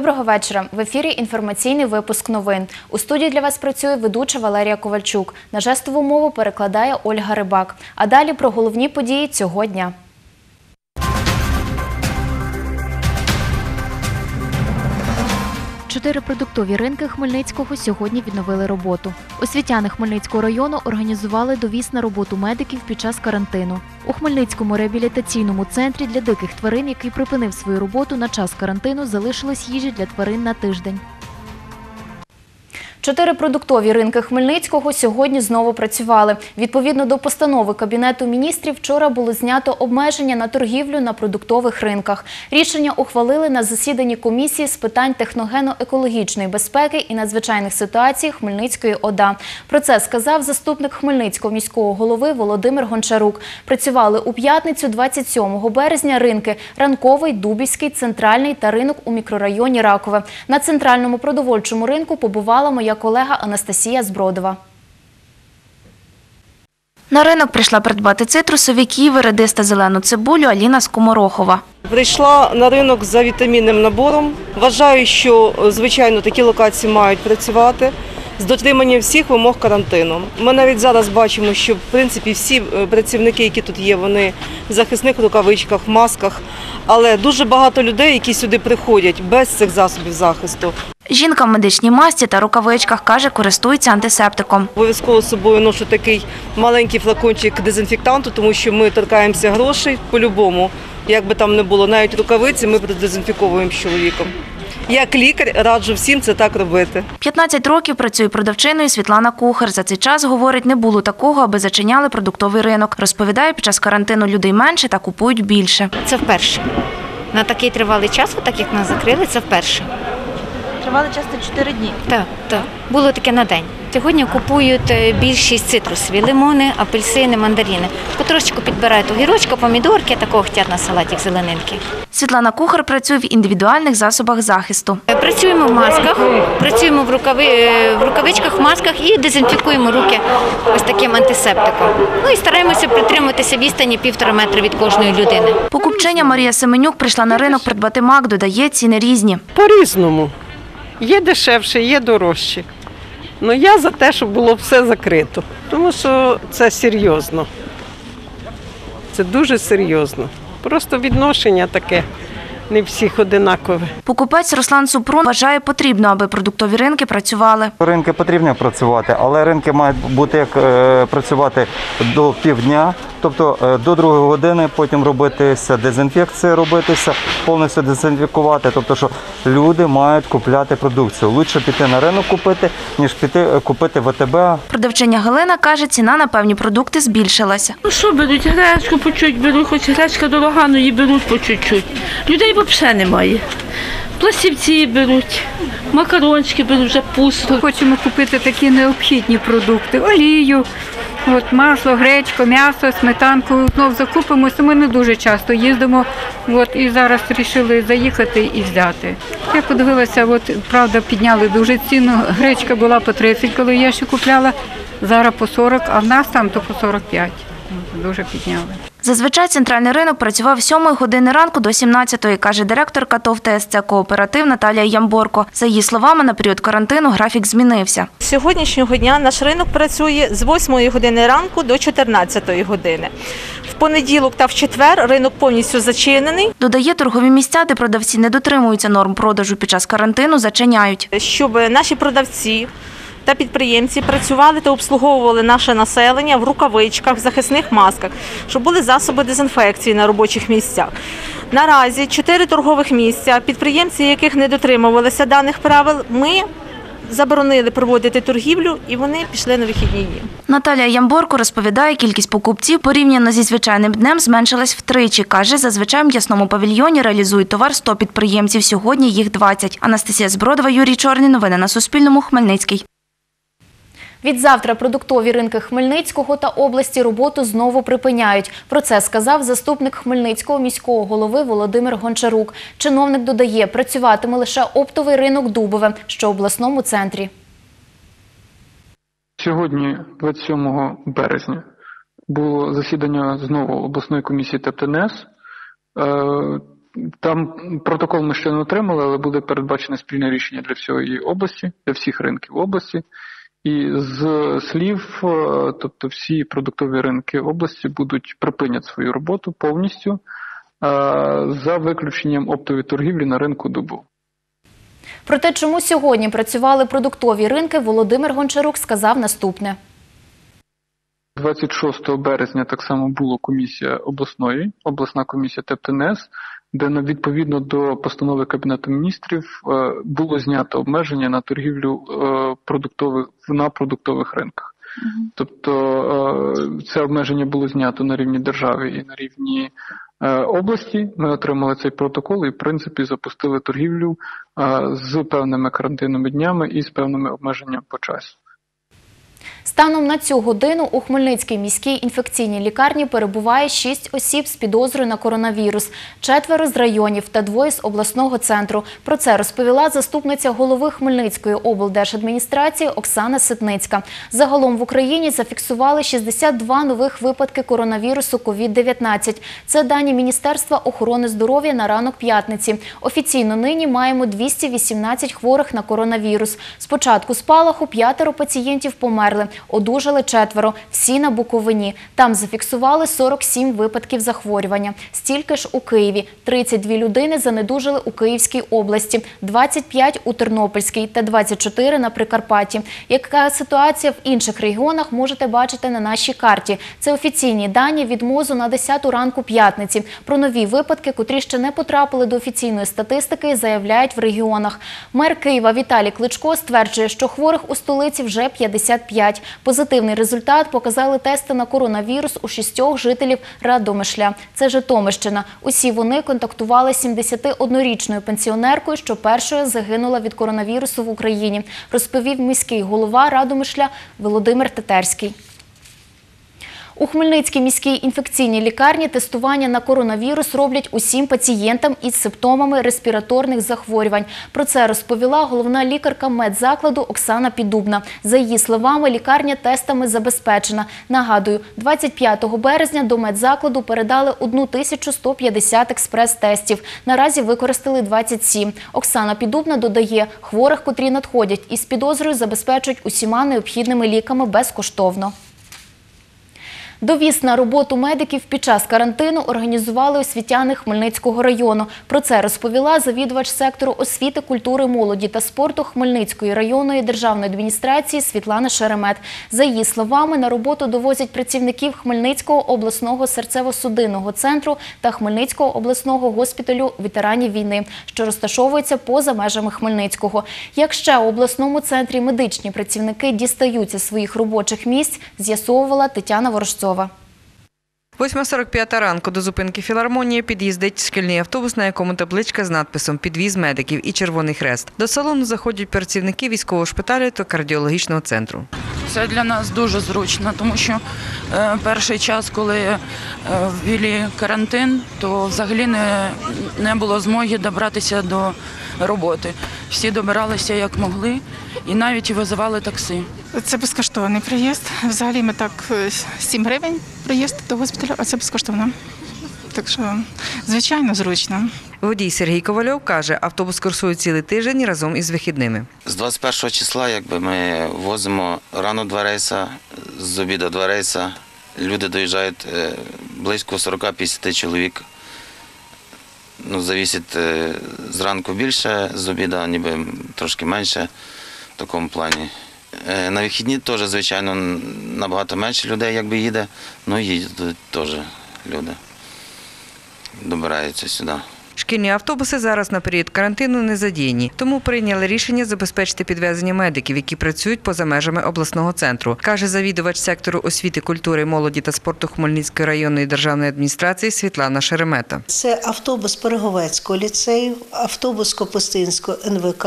Доброго вечора. В ефірі інформаційний випуск новин. У студії для вас працює ведуча Валерія Ковальчук. На жестову мову перекладає Ольга Рибак. А далі про головні події цього дня. Чотири продуктові ринки Хмельницького сьогодні відновили роботу. Освітяни Хмельницького району організували довіз на роботу медиків під час карантину. У Хмельницькому реабілітаційному центрі для диких тварин, який припинив свою роботу на час карантину, залишилось їжі для тварин на тиждень. Чотири продуктові ринки Хмельницького сьогодні знову працювали. Відповідно до постанови Кабінету міністрів, вчора було знято обмеження на торгівлю на продуктових ринках. Рішення ухвалили на засіданні комісії з питань техногенно-екологічної безпеки і надзвичайних ситуацій Хмельницької ОДА. Про це сказав заступник Хмельницького міського голови Володимир Гончарук. Працювали у п'ятницю 27 березня ринки Ранковий, Дубівський, Центральний та ринок у мікрорайоні Ракове. На центральному продовольчому ринку побувала моя колега Анастасія Збродова. На ринок прийшла придбати цитрусові ківи, редис та зелену цибулю Аліна Скоморохова. Прийшла на ринок за вітамінним набором. Вважаю, що звичайно такі локації мають працювати з дотриманням всіх вимог карантину. Ми навіть зараз бачимо, що в принципі всі е, працівники, які тут є, вони в захисних рукавичках, масках. Але дуже багато людей, які сюди приходять без цих засобів захисту. Жінка в медичній масці та рукавичках каже, користується антисептиком. Обов'язково з собою ношу такий маленький флакончик дезінфектанту, тому що ми торкаємося грошей по-любому. Як би там не було, навіть рукавиці ми продезінфіковуємо з чоловіком. Як лікар раджу всім це так робити. 15 років працює продавчиною Світлана Кухар. За цей час, говорить, не було такого, аби зачиняли продуктовий ринок. Розповідає, під час карантину людей менше та купують більше. Це вперше. На такий тривалий час, так як нас закрили, це вперше. Тривали часто 4 дні. Так, так. Було таке на день. Сьогодні купують е, більшість цитрусові, лимони, апельсини, мандарини. Потрошечку підбирають огірочка, помідорки, такого хотять на салатик зеленинки. Світлана Кухар працює в індивідуальних засобах захисту. Е, Працюємо в масках, працюємо в, рукави, е, в рукавичках, в масках і дезінфікуємо руки ось таким антисептиком. Ну і стараємося притримуватися відстані півтора метра від кожної людини. Покупчиня Марія Семенюк прийшла на ринок придбати мак, додає ціни різні. По-різному. Є дешевше, є дорожче. Ну я за те, щоб було все закрито, тому що це серйозно. Це дуже серйозно. Просто відношення таке не всіх одинакове. Покупець Руслан Супрун вважає потрібно, аби продуктові ринки працювали. Ринки потрібно працювати, але ринки мають бути як е, працювати до півдня, тобто е, до другої години, потім робитися дезінфекція, робитися, повністю дезінфікувати. Тобто, що люди мають купляти продукцію. Лучше піти на ринок купити, ніж піти е, купити в АТБ, Продавчиня Галина каже, ціна на певні продукти збільшилася. Ну що беруть? Гречку по чуть беруть, хоч гречка дорога, але її беруть по чуть-чуть. Людей взагалі немає. Пластівці беруть, макарончики беруть вже пусто. Хочемо купити такі необхідні продукти: олію, от масло, гречко, м'ясо, сметанку. Знов закупимося. Ми не дуже часто їздимо. От і зараз вирішили заїхати і взяти. Я подивилася, от правда, підняли дуже ціну. Гречка була по 30, коли я ще купляла. Зараз по 40, а в нас там то по 45. От, Дуже підняли. Зазвичай центральний ринок працював з 7 години ранку до 17, каже директорка ТОВ ТСЦ Кооператив Наталія Ямборко. За її словами, на період карантину графік змінився. З сьогоднішнього дня наш ринок працює з 8 години ранку до 14 години. В понеділок та в четвер ринок повністю зачинений, Додає, торгові місця, де продавці не дотримуються норм продажу під час карантину, зачиняють. щоб наші продавці та підприємці працювали та обслуговували наше населення в рукавичках, в захисних масках, щоб були засоби дезінфекції на робочих місцях. Наразі чотири торгових місця, підприємці, яких не дотримувалися даних правил, ми заборонили проводити торгівлю і вони пішли на вихідні дні. Наталія Ямборко розповідає, кількість покупців порівняно зі звичайним днем зменшилась втричі. Каже, зазвичай в м'ясному павільйоні реалізують товар 100 підприємців. Сьогодні їх 20. Анастасія Збродова, Юрій Чорний. Новини на Суспільному. Хмельницький. Відзавтра продуктові ринки Хмельницького та області роботу знову припиняють. Про це сказав заступник Хмельницького міського голови Володимир Гончарук. Чиновник додає, працюватиме лише оптовий ринок Дубове, що в обласному центрі. Сьогодні, 27 березня, було засідання знову обласної комісії ТЕПТНС. Е, Там протокол ми ще не отримали, але буде передбачене спільне рішення для всієї області, для всіх ринків області. І з слів, е, тобто всі продуктові ринки області будуть припинять свою роботу повністю е, за виключенням оптової торгівлі на ринку добу. Про те, чому сьогодні працювали продуктові ринки, Володимир Гончарук сказав наступне. 26 березня так само була комісія обласної, обласна комісія ТЕПТНС, де на- відповідно до постанови Кабінету міністрів е, було знято обмеження на торгівлю е, продуктових на продуктових ринках. Тобто е, це обмеження було знято на рівні держави і на рівні області. Ми отримали цей протокол і, в принципі, запустили торгівлю з певними карантинними днями і з певними обмеженнями по часу. Станом на цю годину у Хмельницькій міській інфекційній лікарні перебуває 6 осіб з підозрою на коронавірус, четверо з районів та двоє з обласного центру. Про це розповіла заступниця голови Хмельницької облдержадміністрації Оксана Ситницька. Загалом в Україні зафіксували 62 нових випадки коронавірусу COVID-19. Це дані Міністерства охорони здоров'я на ранок п'ятниці. Офіційно нині маємо 218 хворих на коронавірус. З початку спалаху п'ятеро пацієнтів померли, одужали четверо, всі на Буковині. Там зафіксували 47 випадків захворювання. Стільки ж у Києві. 32 людини занедужили у Київській області, 25 у Тернопільській та 24 на Прикарпатті. Яка ситуація в інших регіонах можете бачити на нашій карті. Це офіційні дані від МОЗу на 10 ранку п'ятниці. Про нові випадки, котрі ще не потрапили до офіційної статистики, заявляють в регіонах. Мер Києва Віталій Кличко стверджує, що хворих у столиці вже 55. Позитивний результат показали тести на коронавірус у шістьох жителів Радомишля. Це Житомирщина. Усі вони контактували з 71-річною пенсіонеркою, що першою загинула від коронавірусу в Україні, розповів міський голова Радомишля Володимир Тетерський. У Хмельницькій міській інфекційній лікарні тестування на коронавірус роблять усім пацієнтам із симптомами респіраторних захворювань. Про це розповіла головна лікарка медзакладу Оксана Підубна. За її словами, лікарня тестами забезпечена. Нагадую, 25 березня до медзакладу передали 1150 експрес-тестів. Наразі використали 27. Оксана Підубна додає, хворих, котрі надходять із підозрою, забезпечують усіма необхідними ліками безкоштовно. Довіз на роботу медиків під час карантину організували освітяни Хмельницького району. Про це розповіла завідувач сектору освіти, культури, молоді та спорту Хмельницької районної державної адміністрації Світлана Шеремет. За її словами, на роботу довозять працівників Хмельницького обласного серцево-судинного центру та Хмельницького обласного госпіталю ветеранів війни, що розташовується поза межами Хмельницького. Як ще у обласному центрі медичні працівники дістаються своїх робочих місць, з'ясовувала Тетяна Ворожцова. 8.45 ранку до зупинки філармонії під'їздить шкільний автобус, на якому табличка з надписом Підвіз медиків і Червоний Хрест. До салону заходять працівники військового шпиталю та кардіологічного центру. Це для нас дуже зручно, тому що е, перший час, коли е, ввели карантин, то взагалі не, не було змоги добратися до роботи. Всі добиралися як могли і навіть визивали таксі. Це безкоштовний приїзд. Взагалі ми так е, 7 гривень приїзд до госпіталю, а це безкоштовно. Так що, звичайно, зручно. Водій Сергій Ковальов каже, автобус курсує цілий тиждень разом із вихідними. З 21 числа якби, ми возимо рано два рейса, з обіду два рейса. Люди доїжджають е, близько 40-50 чоловік. Ну, завісить е, зранку більше, з обіду ніби трошки менше в такому плані. Е, На вихідні теж, звичайно, набагато менше людей якби їде, ну їдуть теж люди. Добираються сюди. Шкільні автобуси зараз на період карантину не задіяні, тому прийняли рішення забезпечити підвезення медиків, які працюють поза межами обласного центру, каже завідувач сектору освіти, культури, молоді та спорту Хмельницької районної державної адміністрації Світлана Шеремета. Це автобус Переговецького ліцею, автобус Копустинського НВК.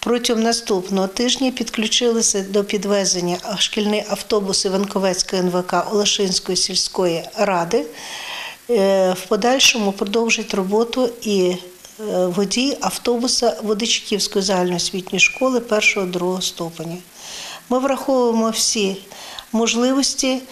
Протягом наступного тижня підключилися до підвезення шкільний автобус Іванковецької НВК Олешинської сільської ради. Е, В подальшому продовжить роботу і е, водій автобуса Водичківської загальноосвітньої школи 1-2 ступеня. Ми враховуємо всі можливості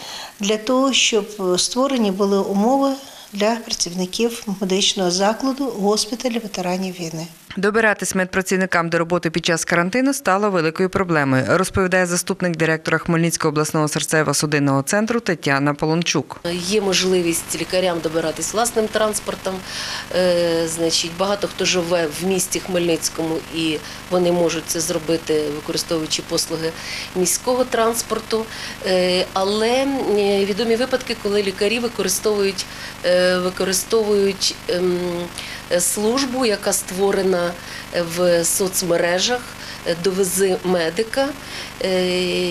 для того, щоб створені були умови для працівників медичного закладу госпіталю ветеранів війни. Добиратись медпрацівникам до роботи під час карантину стало великою проблемою, розповідає заступник директора Хмельницького обласного серцево-судинного центру Тетяна Полончук. Є можливість лікарям добиратись власним транспортом. Е, багато хто живе в місті Хмельницькому і вони можуть це зробити, використовуючи послуги міського транспорту. Е, Але відомі випадки, коли лікарі використовують, е, використовують ем, службу, яка створена в соцмережах. Довези медика,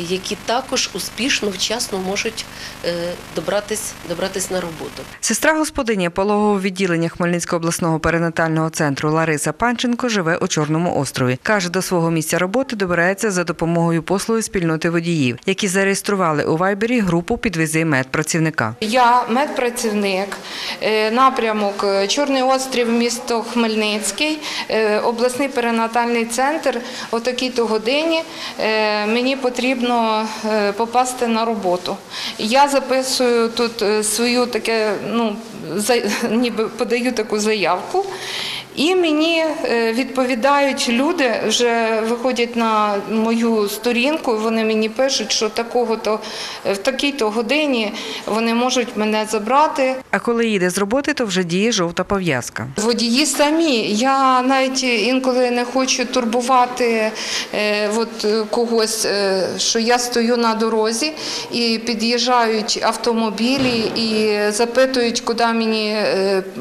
які також успішно, вчасно можуть е, добратись, добратись на роботу. Сестра господиня пологового відділення Хмельницького обласного перинатального центру Лариса Панченко живе у Чорному острові. Каже, до свого місця роботи добирається за допомогою послуги спільноти водіїв, які зареєстрували у Вайбері групу підвези медпрацівника. Я медпрацівник, е, напрямок е, Чорний острів, місто Хмельницький, е, обласний перинатальний центр. О такій-то годині е, мені потрібно е, попасти на роботу. Я записую тут е, свою таке, ну за- ніби подаю таку заявку. І мені е, відповідають люди, вже виходять на мою сторінку, вони мені пишуть, що такого-то е, в такій-то годині вони можуть мене забрати. А коли їде з роботи, то вже діє жовта пов'язка. Водії самі. Я навіть інколи не хочу турбувати е, от, когось, що я стою на дорозі і під'їжджають автомобілі і запитують, куди мені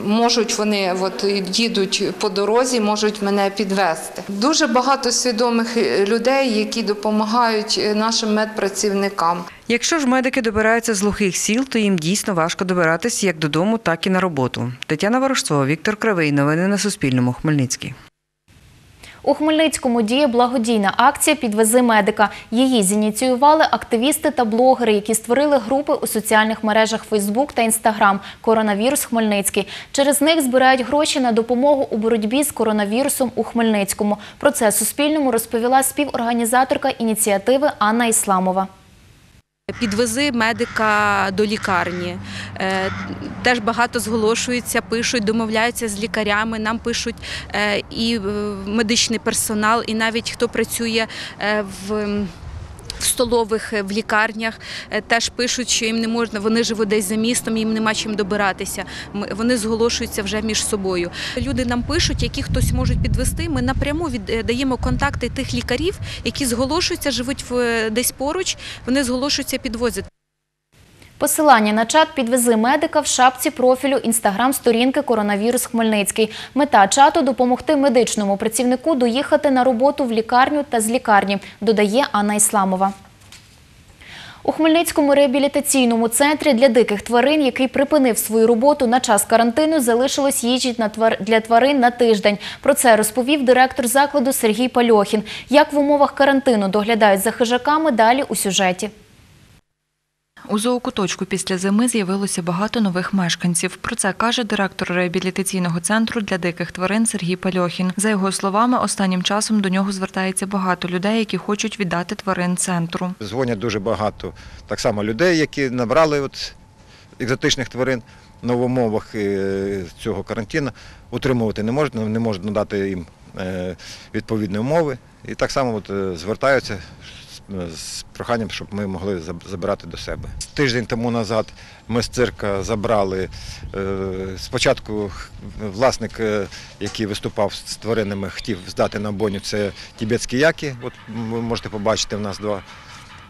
можуть вони от, їдуть по дорозі, можуть мене підвести. Дуже багато свідомих е, людей, які допомагають е, нашим медпрацівникам. Якщо ж медики добираються з глухих сіл, то їм дійсно важко добиратися як додому, так і на роботу. Тетяна Ворожцова, Віктор Кривий. Новини на Суспільному. Хмельницький. У Хмельницькому діє благодійна акція Підвези медика. Її зініціювали активісти та блогери, які створили групи у соціальних мережах Фейсбук та Інстаграм Коронавірус Хмельницький. Через них збирають гроші на допомогу у боротьбі з коронавірусом у Хмельницькому. Про це Суспільному розповіла співорганізаторка ініціативи Анна Ісламова. Підвези медика до лікарні. Е, Теж багато зголошуються, пишуть, домовляються з лікарями. Нам пишуть е, і е, медичний персонал, і навіть хто працює в. В столових е, в лікарнях е, теж пишуть, що їм не можна, вони живуть десь за містом, їм нема чим добиратися. Вони зголошуються вже між собою. Люди нам пишуть, які хтось можуть підвести. Ми напряму віддаємо контакти тих лікарів, які зголошуються, живуть е, десь поруч. Вони зголошуються, підвозять. Посилання на чат підвези медика в шапці профілю інстаграм-сторінки Коронавірус Хмельницький. Мета чату допомогти медичному працівнику доїхати на роботу в лікарню та з лікарні, додає Анна Ісламова. У Хмельницькому реабілітаційному центрі для диких тварин, який припинив свою роботу на час карантину, залишилось їжі для тварин на тиждень. Про це розповів директор закладу Сергій Пальохін. Як в умовах карантину доглядають за хижаками, далі у сюжеті. У зоокуточку після зими з'явилося багато нових мешканців. Про це каже директор реабілітаційного центру для диких тварин Сергій Пальохін. За його словами, останнім часом до нього звертається багато людей, які хочуть віддати тварин центру. Дзвонять дуже багато так само людей, які набрали от екзотичних тварин в умовах е, цього карантину. Утримувати не можуть, не можуть надати їм е, відповідні умови. І так само от, е, звертаються з- з проханням, щоб ми могли забирати до себе. Тиждень тому назад ми з цирка забрали е, спочатку власник, е, який виступав з тваринами, хотів здати на боню, це тібетські яки. От ви можете побачити, в нас два.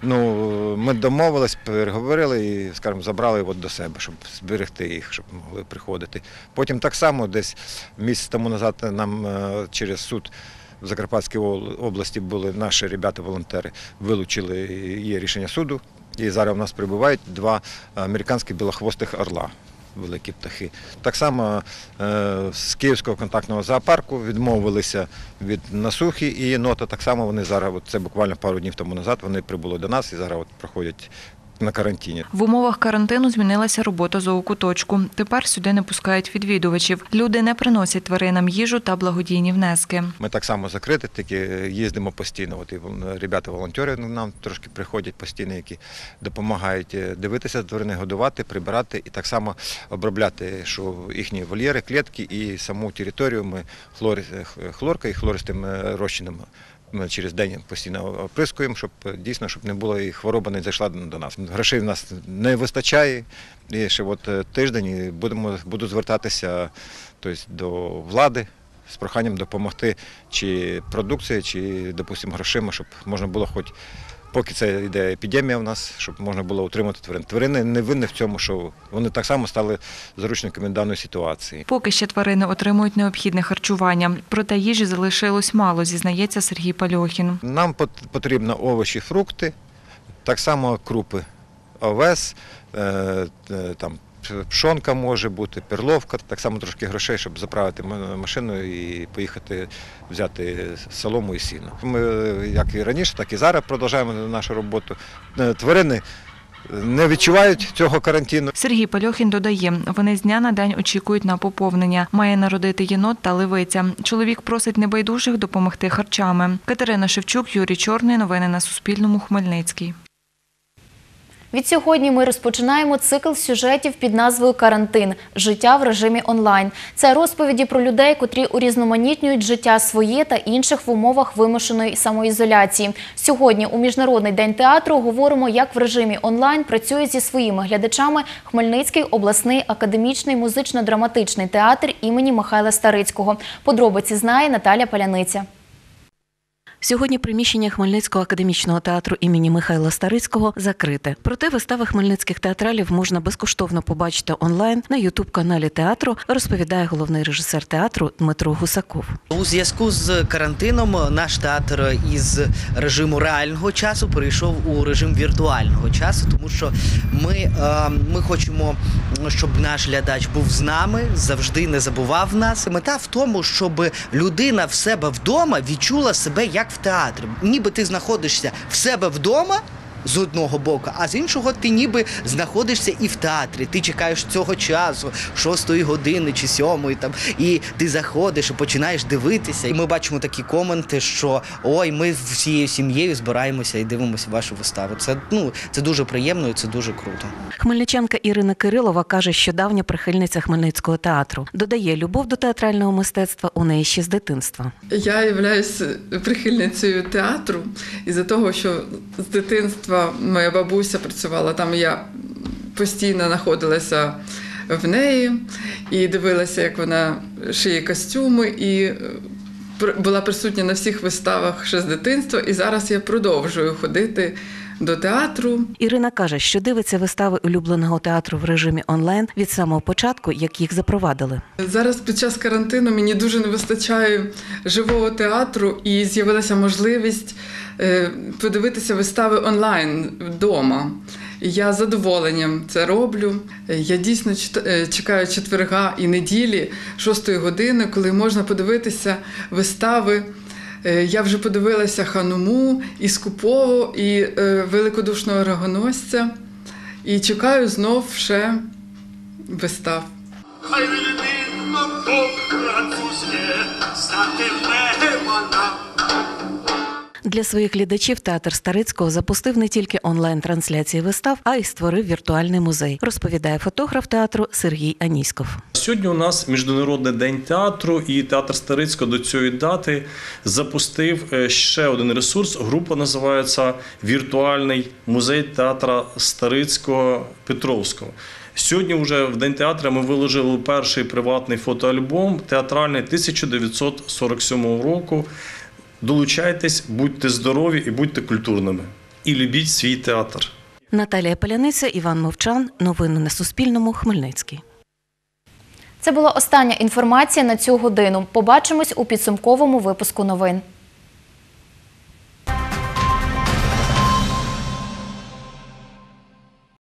Ну, ми домовились, переговорили і, скажімо, забрали от до себе, щоб зберегти їх, щоб могли приходити. Потім так само, десь місяць тому назад нам е, через суд в Закарпатській області були наші ребята-волонтери, вилучили є рішення суду. І зараз у нас прибувають два американських білохвостих орла. Великі птахи. Так само е, з Київського контактного зоопарку відмовилися від насухи і нота. Так само вони зараз, це буквально пару днів тому назад, вони прибули до нас і зараз проходять на карантині. В умовах карантину змінилася робота зоокуточку. Тепер сюди не пускають відвідувачів. Люди не приносять тваринам їжу та благодійні внески. Ми так само закриті, тільки їздимо постійно. От і ребята-волонтери нам трошки приходять постійно, які допомагають е, дивитися тварини, годувати, прибирати і так само обробляти, що їхні вольєри, клітки і саму територію ми хлор, хлоркою і хлористим е, розчином ми через день постійно оприскуємо, щоб е, дійсно щоб не було і хвороба не зайшла до нас. Грошей в нас не вистачає. І ще от е, тиждень будемо буду звертатися тобто, до влади з проханням допомогти чи продукцією, чи, допустимо, грошима, щоб можна було хоч. Поки це йде епідемія в нас, щоб можна було утримати тварин. Тварини не винні в цьому, що вони так само стали заручниками даної ситуації. Поки ще тварини отримують необхідне харчування, проте їжі залишилось мало, зізнається Сергій Пальохін. Нам пот- потрібно овочі, фрукти, так само крупи, овес, е, е, там пшонка може бути, перловка, так само трошки грошей, щоб заправити машину і поїхати взяти солому і сіно. Ми як і раніше, так і зараз продовжуємо нашу роботу. Е, Тварини не відчувають цього карантину. Сергій Пальохін додає, вони з дня на день очікують на поповнення. Має народити єнот та левиця. Чоловік просить небайдужих допомогти харчами. Катерина Шевчук, Юрій Чорний. Новини на Суспільному. Хмельницький. Відсьогодні ми розпочинаємо цикл сюжетів під назвою Карантин життя в режимі онлайн. Це розповіді про людей, котрі урізноманітнюють життя своє та інших в умовах вимушеної самоізоляції. Сьогодні у міжнародний день театру говоримо, як в режимі онлайн працює зі своїми глядачами Хмельницький обласний академічний музично-драматичний театр імені Михайла Старицького. Подробиці знає Наталя Паляниця. Сьогодні приміщення Хмельницького академічного театру імені Михайла Старицького закрите. Проте вистави хмельницьких театралів можна безкоштовно побачити онлайн на ютуб-каналі театру, розповідає головний режисер театру Дмитро Гусаков. У зв'язку з карантином наш театр із режиму реального часу перейшов у режим віртуального часу, тому що ми, е, ми хочемо, щоб наш глядач був з нами, завжди не забував нас. Мета в тому, щоб людина в себе вдома відчула себе як в театр, Ніби ти знаходишся в себе вдома. З одного боку, а з іншого ти ніби знаходишся і в театрі. Ти чекаєш цього часу, шостої години чи сьомої там, і ти заходиш і починаєш дивитися. І ми бачимо такі коменти, що ой, ми всією сім'єю збираємося і дивимося вашу виставу. Це ну це дуже приємно і це дуже круто. Хмельничанка Ірина Кирилова каже, що давня прихильниця Хмельницького театру. Додає, любов до театрального мистецтва у неї ще з дитинства. Я являюсь прихильницею театру із-за того, що з дитинства моя бабуся працювала там. Я постійно знаходилася в неї і дивилася, як вона шиє костюми, і е, була присутня на всіх виставах ще з дитинства. І зараз я продовжую ходити до театру. Ірина каже, що дивиться вистави улюбленого театру в режимі онлайн від самого початку, як їх запровадили. Зараз під час карантину мені дуже не вистачає живого театру, і з'явилася можливість подивитися вистави онлайн вдома. Я з задоволенням це роблю. Е, Я дійсно е, чекаю четверга і неділі, шостої години, коли можна подивитися вистави. Е, Я вже подивилася Хануму, і Скупову, і е, Великодушного рогоносця. І чекаю знов ще вистав. Хай по-французьки знатиме вона. Для своїх глядачів театр Старицького запустив не тільки онлайн-трансляції вистав, а й створив віртуальний музей, розповідає фотограф театру Сергій Аніськов. Сьогодні у нас міжнародний день театру, і театр Старицького до цієї дати запустив е, ще один ресурс. Група називається Віртуальний музей театра Старицького Петровського. Сьогодні, вже в день театра, ми виложили перший приватний фотоальбом театральний 1947 року. Долучайтесь, будьте здорові і будьте культурними. І любіть свій театр. Наталія Поляниця, Іван Мовчан. Новини на Суспільному. Хмельницький. Це була остання інформація на цю годину. Побачимось у підсумковому випуску новин.